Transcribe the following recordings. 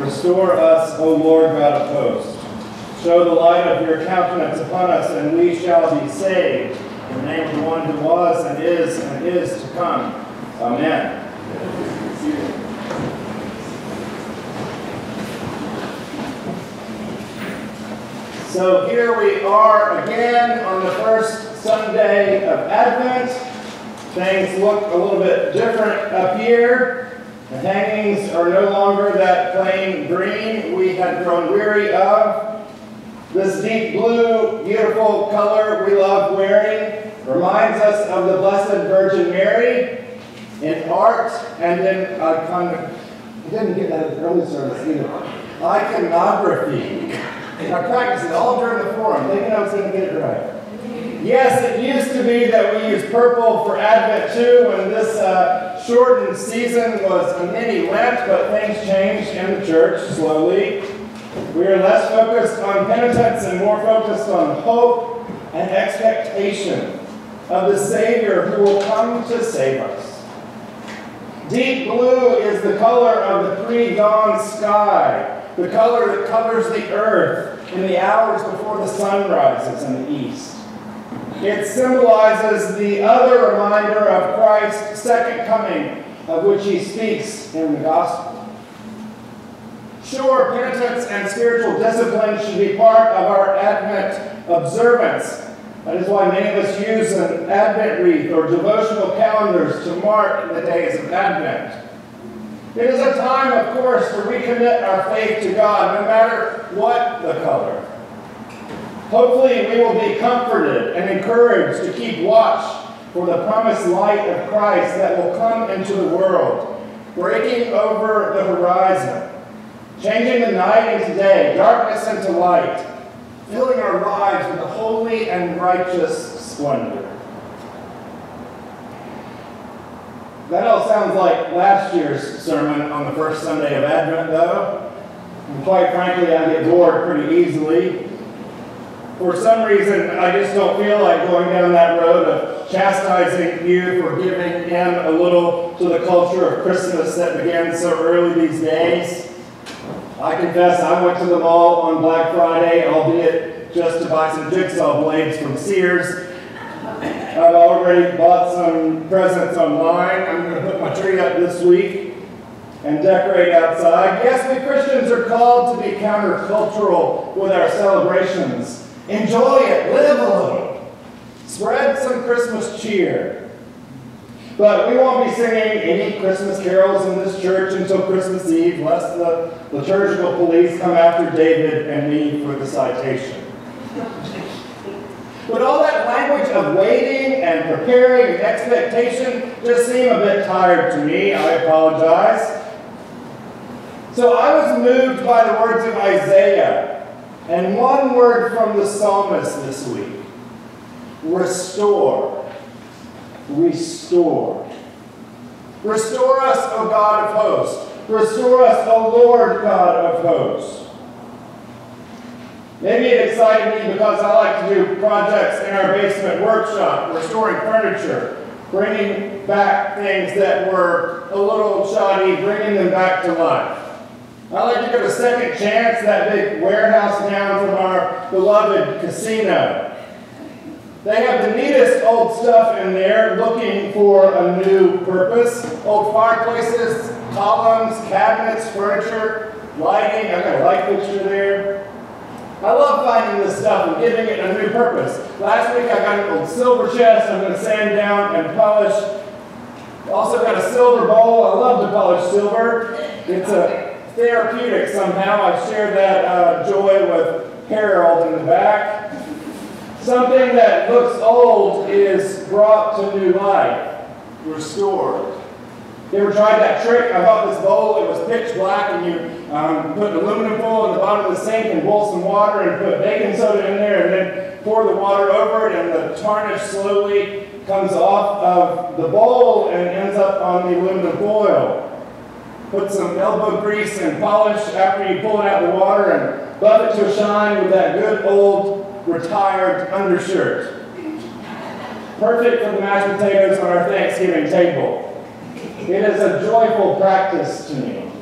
Restore us, O Lord God of hosts. Show the light of your countenance upon us, and we shall be saved. In the name of the one who was, and is, and is to come. Amen. So here we are again on the first Sunday of Advent. Things look a little bit different up here. The hangings are no longer that plain green we had grown weary of. This deep blue, beautiful color we love wearing reminds us of the Blessed Virgin Mary in art and in icon. I didn't get that at the early service either. Iconography. I practiced it all during the forum, thinking I was going to get it right. Yes, it used to be that we used purple for Advent too, when this uh, shortened season was a mini Lent, but things changed in the church slowly. We are less focused on penitence and more focused on hope and expectation of the Savior who will come to save us. Deep blue is the color of the pre-dawn sky, the color that covers the earth in the hours before the sun rises in the east. It symbolizes the other reminder of Christ's second coming, of which he speaks in the gospel. Sure, penitence and spiritual discipline should be part of our Advent observance. That is why many of us use an Advent wreath or devotional calendars to mark the days of Advent. It is a time, of course, to recommit our faith to God, no matter what the color. Hopefully, we will be comforted and encouraged to keep watch for the promised light of Christ that will come into the world, breaking over the horizon, changing the night into day, darkness into light, filling our lives with a holy and righteous splendor. That all sounds like last year's sermon on the first Sunday of Advent, though. And quite frankly, I get bored pretty easily. For some reason, I just don't feel like going down that road of chastising you for giving in a little to the culture of Christmas that began so early these days. I confess I went to the mall on Black Friday, albeit just to buy some jigsaw blades from Sears I've already bought some presents online. I'm going to put my tree up this week and decorate outside. Yes, we Christians are called to be countercultural with our celebrations. Enjoy it, live a little, spread some Christmas cheer. But we won't be singing any Christmas carols in this church until Christmas Eve, lest the liturgical police come after David and me for the citation. Would all that language of waiting and preparing and expectation just seem a bit tired to me? I apologize. So I was moved by the words of Isaiah and one word from the psalmist this week restore. Restore. Restore us, O God of hosts. Restore us, O Lord God of hosts. Maybe it excited me because I like to do projects in our basement workshop, restoring furniture, bringing back things that were a little shoddy, bringing them back to life. I like to go to Second Chance, that big warehouse down from our beloved casino. They have the neatest old stuff in there looking for a new purpose. Old fireplaces, columns, cabinets, furniture, lighting. I've got a light fixture there. I love finding this stuff and giving it a new purpose. Last week I got an old silver chest I'm going to sand down and polish. Also got a silver bowl. I love to polish silver. It's a therapeutic somehow. I've shared that uh, joy with Harold in the back. Something that looks old is brought to new life, restored. You ever tried that trick? I bought this bowl, it was pitch black, and you um, put aluminum foil in the bottom of the sink and boil some water and put baking soda in there and then pour the water over it and the tarnish slowly comes off of the bowl and ends up on the aluminum foil. Put some elbow grease and polish after you pull it out of the water and buff it to shine with that good old retired undershirt. Perfect for the mashed potatoes on our Thanksgiving table. It is a joyful practice to me.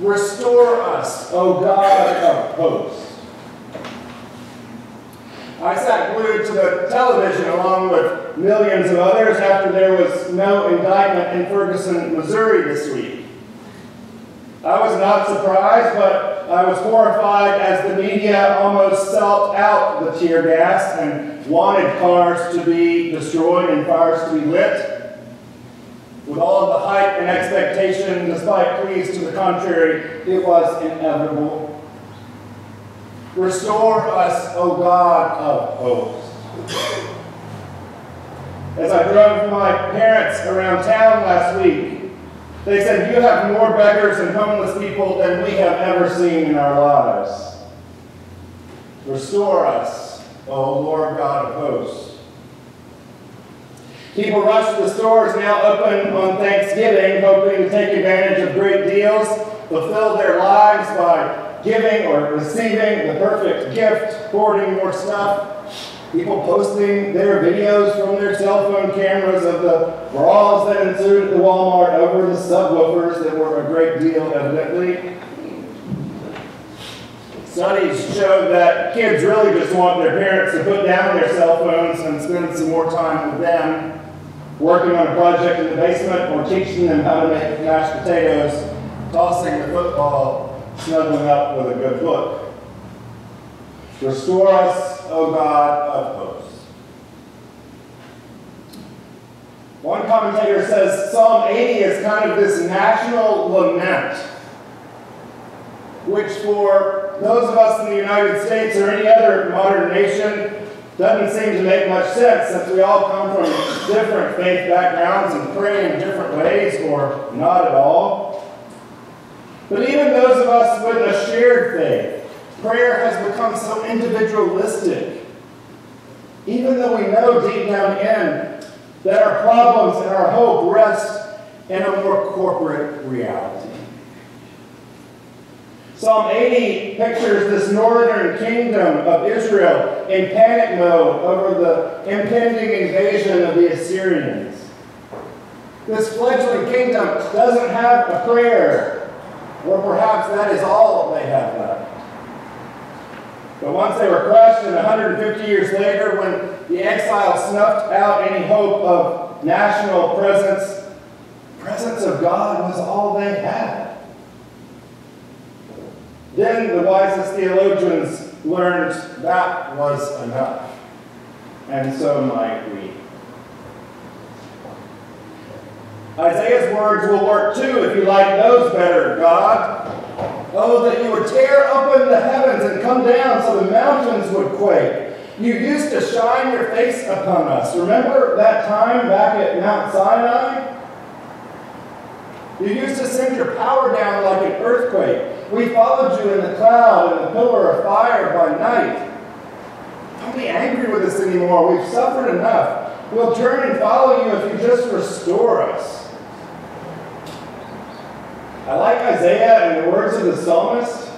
Restore us, O God of hosts. I sat glued to the television along with millions of others after there was no indictment in Ferguson, Missouri this week. I was not surprised, but I was horrified as the media almost self out the tear gas and wanted cars to be destroyed and fires to be lit. With all the hype and expectation, despite pleas to the contrary, it was inevitable. Restore us, O God of hosts. As I drove my parents around town last week, they said, You have more beggars and homeless people than we have ever seen in our lives. Restore us, O Lord God of hosts. People rush to the stores now open on Thanksgiving, hoping to take advantage of great deals, fulfill their lives by giving or receiving the perfect gift, hoarding more stuff, people posting their videos from their cell phone cameras of the brawls that ensued at the Walmart over the subwoofers that were a great deal, evidently. Studies show that kids really just want their parents to put down their cell phones and spend some more time with them, working on a project in the basement or teaching them how to make mashed potatoes, tossing the football, snuggling up with a good book. Restore us, O oh God of hosts. One commentator says Psalm 80 is kind of this national lament, which for those of us in the United States or any other modern nation doesn't seem to make much sense since we all come from different faith backgrounds and pray in different ways or not at all. But even those of us with a shared faith, prayer has become so individualistic. Even though we know deep down in that our problems and our hope rest in a more corporate reality. Psalm 80 pictures this northern kingdom of Israel in panic mode over the impending invasion of the Assyrians. This fledgling kingdom doesn't have a prayer or perhaps that is all they have left. But once they were crushed, and 150 years later, when the exile snuffed out any hope of national presence, presence of God was all they had. Then the wisest theologians learned that was enough. And so might we. Isaiah's words will work too if you like those better, God. Oh, that you would tear open the heavens and come down so the mountains would quake. You used to shine your face upon us. Remember that time back at Mount Sinai? You used to send your power down like an earthquake. We followed you in the cloud and the pillar of fire by night. Don't be angry with us anymore. We've suffered enough. We'll turn and follow you if you just restore us. I like Isaiah and the words of the psalmist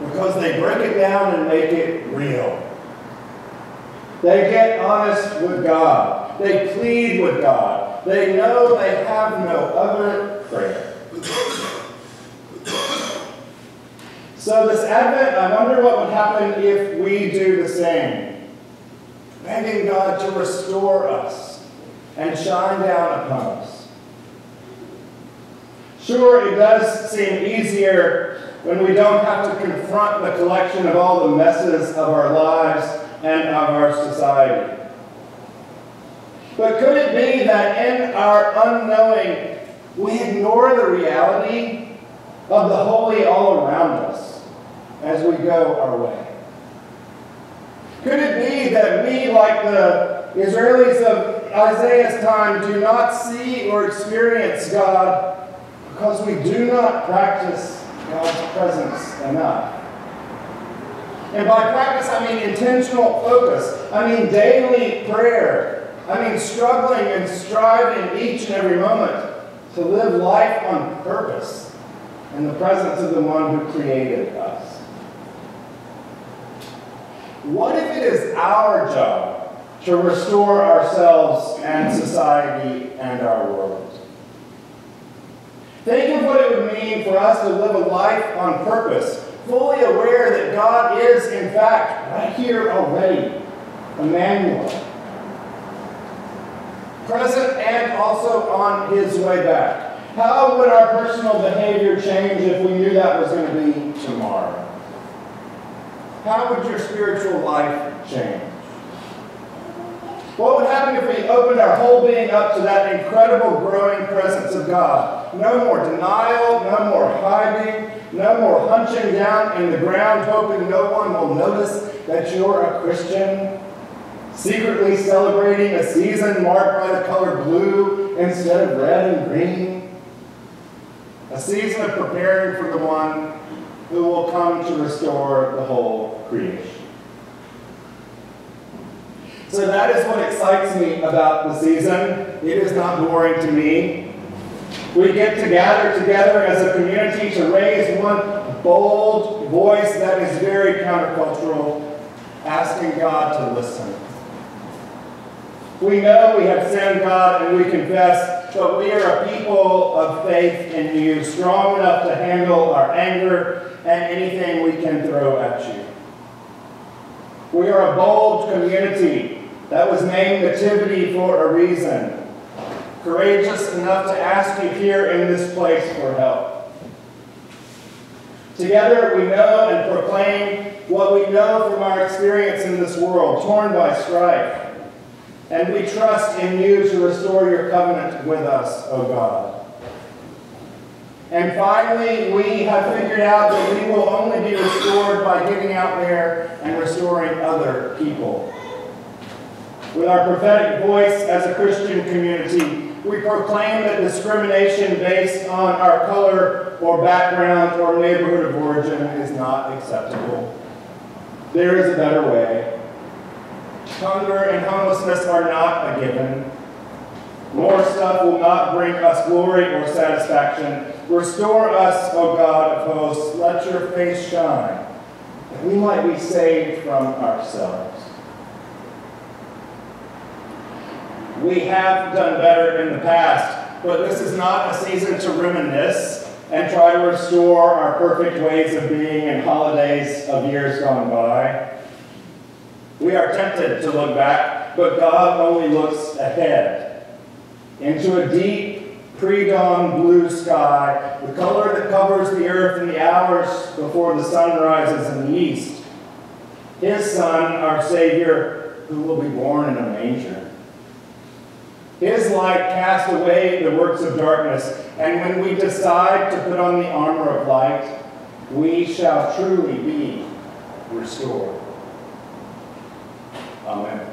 because they break it down and make it real. They get honest with God. They plead with God. They know they have no other prayer. So, this Advent, I wonder what would happen if we do the same. Begging God to restore us and shine down upon us. Sure, it does seem easier when we don't have to confront the collection of all the messes of our lives and of our society. But could it be that in our unknowing, we ignore the reality of the holy all around us as we go our way? Could it be that we, like the Israelis of Isaiah's time, do not see or experience God because we do not practice God's presence enough. And by practice, I mean intentional focus. I mean daily prayer. I mean struggling and striving each and every moment to live life on purpose in the presence of the one who created us. What if it is our job to restore ourselves and society and our world? Think of what it would mean for us to live a life on purpose, fully aware that God is, in fact, right here already, Emmanuel. Present and also on his way back. How would our personal behavior change if we knew that was going to be tomorrow? How would your spiritual life change? What would happen if we opened our whole being up to that incredible growing presence of God? No more denial, no more hiding, no more hunching down in the ground hoping no one will notice that you're a Christian. Secretly celebrating a season marked by the color blue instead of red and green. A season of preparing for the one who will come to restore the whole creation. So that is what excites me about the season. It is not boring to me. We get to gather together as a community to raise one bold voice that is very countercultural, asking God to listen. We know we have sinned, God, and we confess, but we are a people of faith in you, strong enough to handle our anger and anything we can throw at you. We are a bold community that was named Nativity for a reason. Courageous enough to ask you here in this place for help. Together we know and proclaim what we know from our experience in this world, torn by strife. And we trust in you to restore your covenant with us, O God. And finally, we have figured out that we will only be restored by getting out there and restoring other people. With our prophetic voice as a Christian community, we proclaim that discrimination based on our color or background or neighborhood of origin is not acceptable. There is a better way. Hunger and homelessness are not a given. More stuff will not bring us glory or satisfaction. Restore us, O God of hosts. Let your face shine, that we might be saved from ourselves. We have done better in the past, but this is not a season to reminisce and try to restore our perfect ways of being and holidays of years gone by. We are tempted to look back, but God only looks ahead into a deep pre-dawn blue sky, the color that covers the earth in the hours before the sun rises in the east. His Son, our Savior, who will be born in a manger. His light cast away the works of darkness, and when we decide to put on the armor of light, we shall truly be restored. Amen.